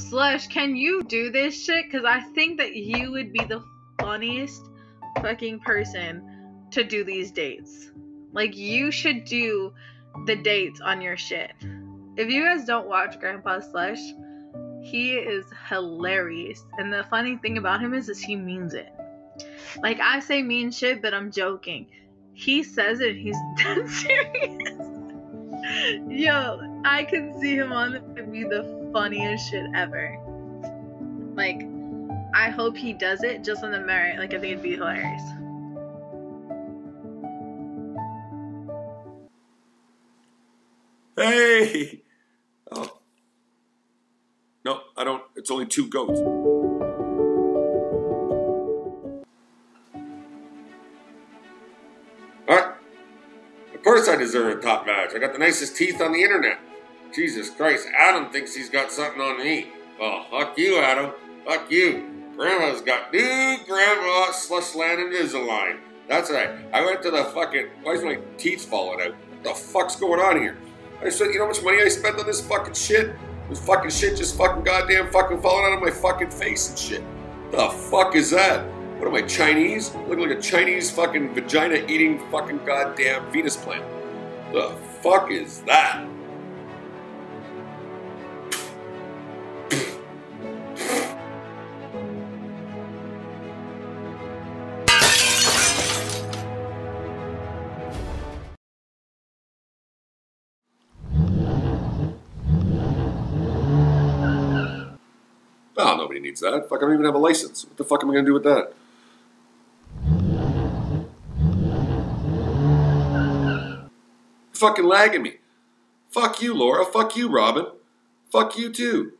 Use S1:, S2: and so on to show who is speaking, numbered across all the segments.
S1: Slush, can you do this shit? Because I think that you would be the funniest fucking person to do these dates. Like, you should do the dates on your shit. If you guys don't watch Grandpa Slush, he is hilarious. And the funny thing about him is, is he means it. Like, I say mean shit, but I'm joking. He says it, he's dead serious. Yo, I can see him on the be the funniest shit ever. Like, I hope he does it just on the merit. Like, I think it'd be hilarious.
S2: Hey! Oh. No, I don't. It's only two goats. Alright. Of course I deserve a top match. I got the nicest teeth on the internet. Jesus Christ, Adam thinks he's got something on me. Well, oh, fuck you, Adam. Fuck you. Grandma's got new grandma slush land Invisalign. That's right. I went to the fucking. Why is my teeth falling out? What the fuck's going on here? I said, you know how much money I spent on this fucking shit? This fucking shit just fucking goddamn fucking falling out of my fucking face and shit. The fuck is that? What am I, Chinese? Look like a Chinese fucking vagina eating fucking goddamn Venus plant. The fuck is that? Oh, nobody needs that. Fuck, I don't even have a license. What the fuck am I gonna do with that? Fucking lagging me. Fuck you, Laura. Fuck you, Robin. Fuck you too.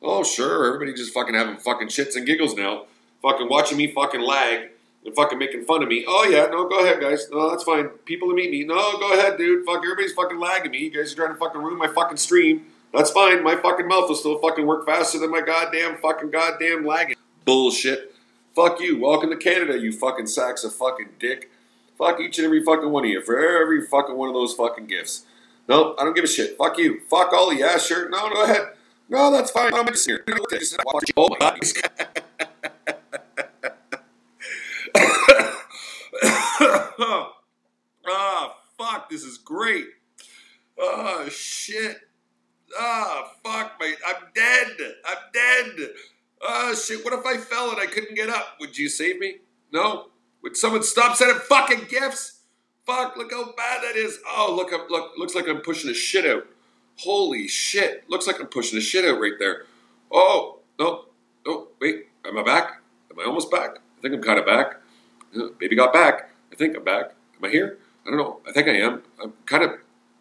S2: Oh, sure. Everybody just fucking having fucking shits and giggles now. Fucking watching me fucking lag and fucking making fun of me. Oh, yeah. No, go ahead, guys. No, that's fine. People to meet me. No, go ahead, dude. Fuck, everybody's fucking lagging me. You guys are trying to fucking ruin my fucking stream. That's fine. My fucking mouth will still fucking work faster than my goddamn fucking goddamn lagging. Bullshit. Fuck you. Welcome to Canada, you fucking sacks of fucking dick. Fuck each and every fucking one of you for every fucking one of those fucking gifts. Nope, I don't give a shit. Fuck you. Fuck all of you. Yeah, sure. No, go ahead. No, that's fine. I'm just here. Oh my god. Ah, fuck. This is great. Oh, shit. Ah, fuck, mate. I'm dead. I'm dead. Oh, shit. What if I fell and I couldn't get up? Would you save me? No? Would someone stop sending fucking gifts? Fuck, look how bad that is. Oh, look, I'm, look, looks like I'm pushing a shit out. Holy shit. Looks like I'm pushing a shit out right there. Oh, no. No, wait. Am I back? Am I almost back? I think I'm kind of back. Uh, Baby got back. I think I'm back. Am I here? I don't know. I think I am. I'm kind of.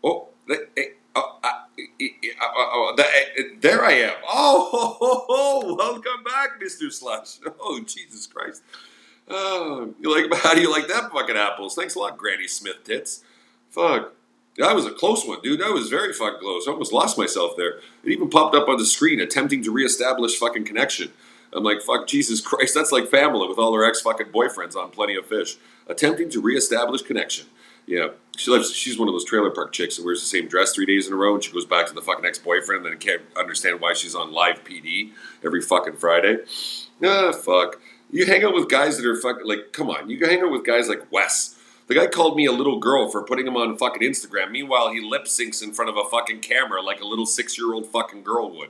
S2: Oh, eh, oh, uh, eh, the, there I am. Oh, ho, ho, ho. welcome back, Mr. Slush. Oh, Jesus Christ. Oh, you like? How do you like that fucking apples? Thanks a lot, Granny Smith tits. Fuck. That was a close one, dude. That was very fucking close. I almost lost myself there. It even popped up on the screen, attempting to reestablish fucking connection. I'm like, fuck, Jesus Christ. That's like Pamela with all her ex fucking boyfriends on Plenty of Fish, attempting to reestablish connection. Yeah, she lives. She's one of those trailer park chicks that wears the same dress three days in a row, and she goes back to the fucking ex boyfriend, and then can't understand why she's on live PD every fucking Friday. Ah, fuck. You hang out with guys that are fucking like, come on. You hang out with guys like Wes. The guy called me a little girl for putting him on fucking Instagram. Meanwhile, he lip syncs in front of a fucking camera like a little six year old fucking girl would.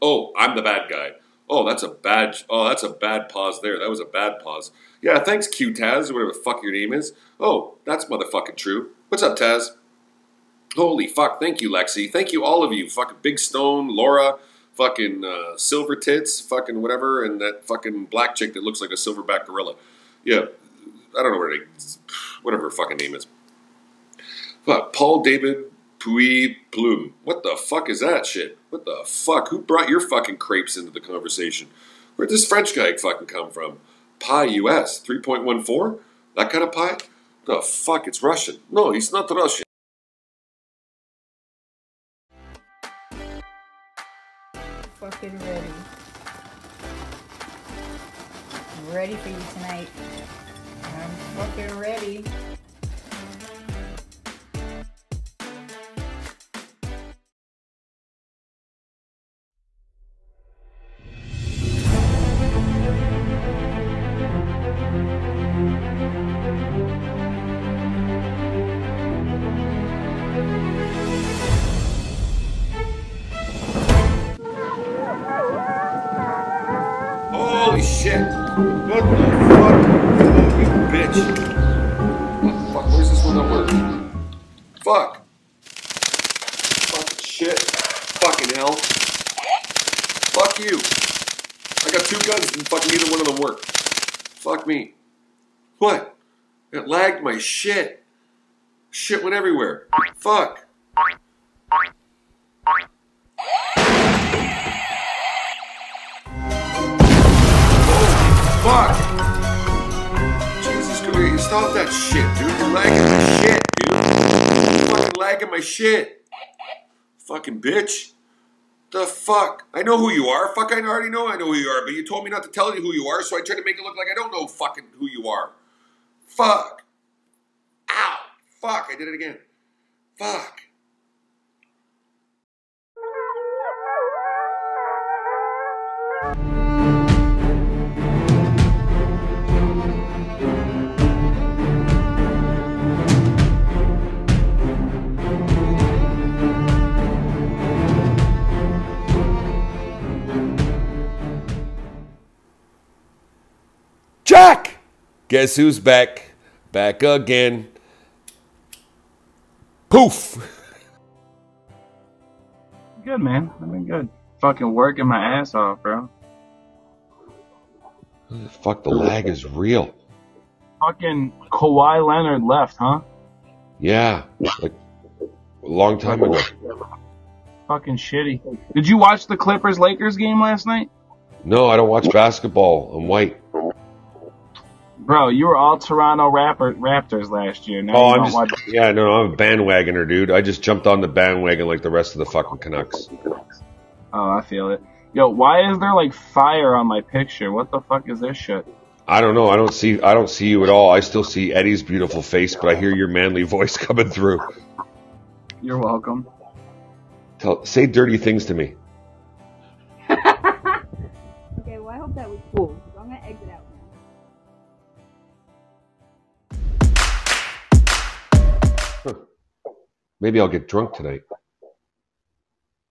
S2: Oh, I'm the bad guy. Oh, that's a bad. Oh, that's a bad pause there. That was a bad pause. Yeah, thanks, Q Taz, or whatever the fuck your name is. Oh, that's motherfucking true. What's up, Taz? Holy fuck! Thank you, Lexi. Thank you, all of you. Fucking Big Stone, Laura, fucking uh, Silver Tits, fucking whatever, and that fucking black chick that looks like a silverback gorilla. Yeah, I don't know where they, whatever her fucking name is. Fuck, Paul David Puy Plume. What the fuck is that shit? What the fuck? Who brought your fucking crepes into the conversation? Where'd this French guy fucking come from? Pi US 3.14? That kind of pie? The fuck? It's Russian. No, he's not Russian.
S3: fucking ready. I'm ready for you tonight. I'm fucking ready.
S4: Fuck. Fucking shit. Fucking hell. Fuck you. I got two guns and fucking neither one of them work. Fuck me. What? It lagged my shit. Shit went everywhere. Fuck. Fuck! Jesus Christ, stop that shit, dude. You're lagging my shit, dude. You're fucking lagging my shit. Fucking bitch. The fuck? I know who you are. Fuck, I already know I know who you are, but you told me not to tell you who you are, so I tried to make it look like I don't know fucking who you are. Fuck. Ow. Fuck, I did it again. Fuck.
S2: Guess who's back? Back again. Poof!
S5: Good, man. I've been good. Fucking working my ass off, bro.
S2: Fuck, the lag is real.
S5: Fucking Kawhi Leonard left, huh?
S2: Yeah, like a long time ago.
S5: Fucking shitty. Did you watch the Clippers Lakers game last night?
S2: No, I don't watch basketball. I'm white.
S5: Bro, you were all Toronto Rapper, Raptors last year. Now
S2: Oh, I'm just,
S5: watch.
S2: yeah, no, I'm a bandwagoner, dude. I just jumped on the bandwagon like the rest of the fucking Canucks.
S5: Oh, I feel it. Yo, why is there like fire on my picture? What the fuck is this shit?
S2: I don't know. I don't see. I don't see you at all. I still see Eddie's beautiful face, but I hear your manly voice coming through.
S5: You're welcome.
S2: Tell, say dirty things to me. Maybe I'll get drunk tonight.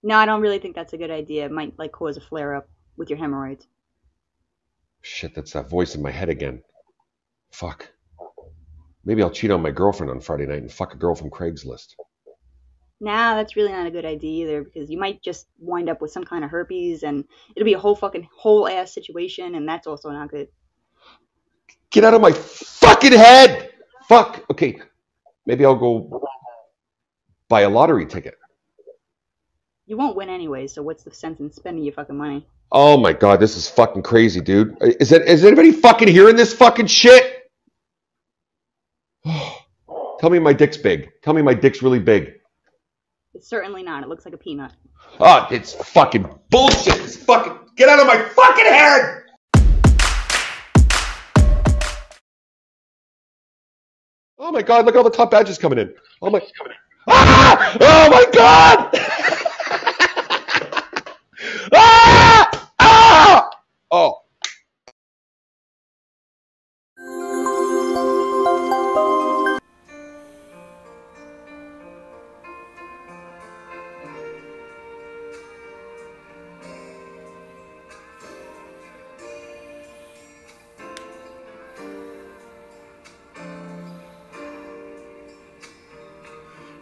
S3: No, I don't really think that's a good idea. It might like cause a flare up with your hemorrhoids.
S2: Shit, that's that voice in my head again. Fuck. Maybe I'll cheat on my girlfriend on Friday night and fuck a girl from Craigslist.
S3: Nah, that's really not a good idea either because you might just wind up with some kind of herpes and it'll be a whole fucking whole ass situation and that's also not good.
S2: Get out of my fucking head! Fuck. Okay. Maybe I'll go buy a lottery ticket.
S3: You won't win anyway, so what's the sense in spending your fucking money?
S2: Oh my god, this is fucking crazy, dude. Is that is anybody fucking hearing this fucking shit? Tell me my dick's big. Tell me my dick's really big.
S3: It's certainly not. It looks like a peanut.
S2: Oh, it's fucking bullshit. It's fucking get out of my fucking head. Oh my god, look at all the top badges coming in. Oh my Ah! Oh my god!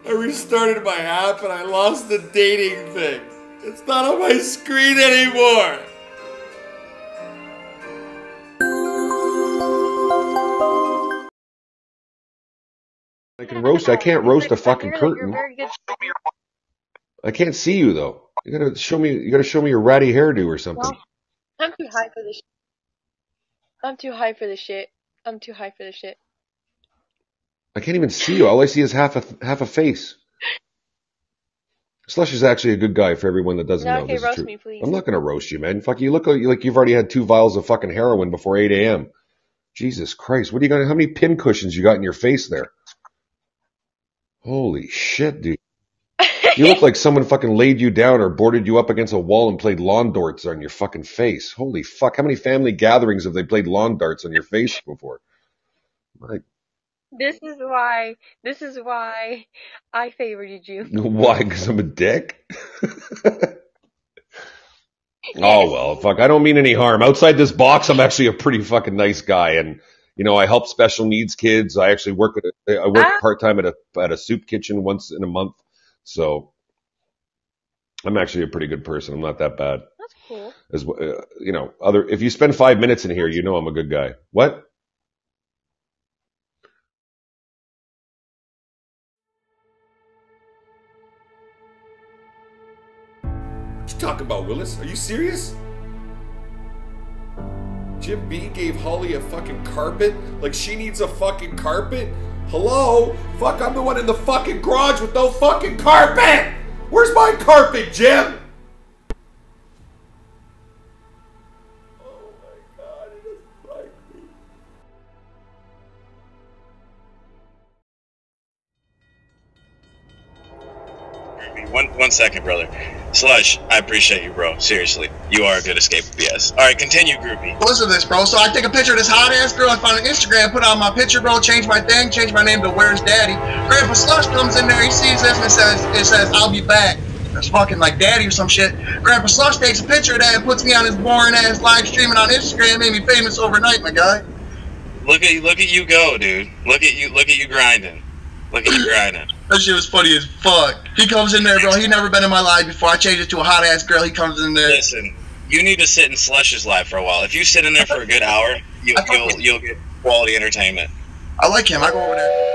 S4: I restarted my app and I lost the dating thing. It's not on my screen anymore.
S2: I can roast. I can't roast a fucking curtain. I can't see you though. You gotta show me. You gotta show me your ratty hairdo or something.
S6: I'm too high for this. Sh- I'm too high for this shit. I'm too high for this shit.
S2: I can't even see you. All I see is half a half a face. Slush is actually a good guy for everyone that doesn't
S6: No,
S2: know.
S6: okay,
S2: this is
S6: roast me, please.
S2: I'm not gonna roast you, man. Fuck you. Look like you've already had two vials of fucking heroin before 8 a.m. Jesus Christ. What are you gonna? How many pin cushions you got in your face there? Holy shit, dude. You look like someone fucking laid you down or boarded you up against a wall and played lawn darts on your fucking face. Holy fuck. How many family gatherings have they played lawn darts on your face before? My
S6: This is why. This is why I favored you.
S2: Why? Because I'm a dick?
S7: Oh well, fuck. I don't mean any harm. Outside this box, I'm actually a pretty fucking nice guy, and you know, I help special needs kids. I actually work at a, I work
S1: Ah.
S7: part time at a at a soup kitchen once in a month. So I'm actually a pretty good person. I'm not that bad.
S6: That's cool.
S7: As uh, you know, other if you spend five minutes in here, you know I'm a good guy. What?
S2: Talking about, Willis? Are you serious? Jim B gave Holly a fucking carpet? Like she needs a fucking carpet? Hello? Fuck, I'm the one in the fucking garage with no fucking carpet! Where's my carpet, Jim? Oh.
S8: One one second, brother. Slush, I appreciate you, bro. Seriously, you are a good escape BS. All right, continue, groupie.
S9: Listen to this, bro. So I take a picture of this hot ass girl I found on Instagram, put on my picture, bro, change my thing, change my name to Where's Daddy. Grandpa Slush comes in there, he sees this and it says, it says, I'll be back. It's fucking like daddy or some shit. Grandpa Slush takes a picture of that and puts me on his boring ass live streaming on Instagram, made me famous overnight, my guy.
S8: Look at you, look at you go, dude. Look at you, look at you grinding. Look at you grinding.
S9: That shit was funny as fuck. He comes in there, bro. He never been in my life before. I changed it to a hot ass girl. He comes in there.
S8: Listen, you need to sit in Slush's live for a while. If you sit in there for a good hour, you,
S9: I thought-
S8: you'll you'll get quality entertainment.
S9: I like him. I go over there.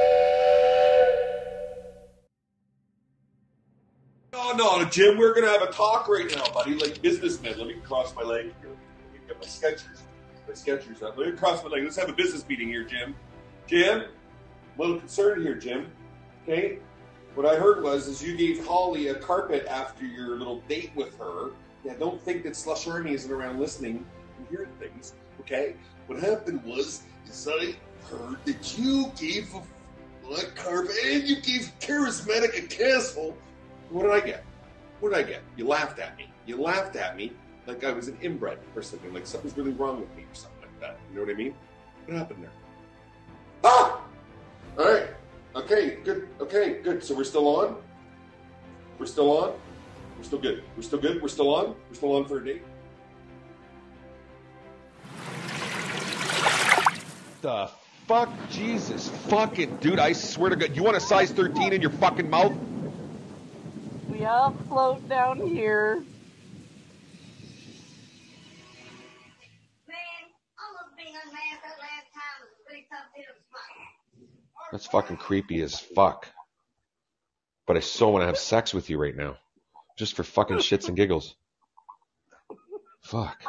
S2: No, no, Jim, we're gonna have a talk right now, buddy. Like businessmen. Let me cross my leg here. Let me get my Skechers. My Skechers up. Let me cross my leg. Let's have a business meeting here, Jim. Jim, I'm a little concerned here, Jim. Okay? What I heard was is you gave Holly a carpet after your little date with her. Yeah, don't think that Slush isn't around listening and hearing things. Okay? What happened was is I heard that you gave a, a carpet and you gave charismatic a castle what did I get? What did I get? You laughed at me. You laughed at me like I was an inbred or something, like something's really wrong with me or something like that. You know what I mean? What happened there? Ah! All right. Okay, good. Okay, good. So we're still on? We're still on? We're still good. We're still good? We're still on? We're still on for a date?
S7: The fuck, Jesus, fucking dude! I swear to God, you want a size 13 in your fucking mouth?
S10: We all float down here.
S7: That's fucking creepy as fuck. But I so want to have sex with you right now, just for fucking shits and giggles. Fuck.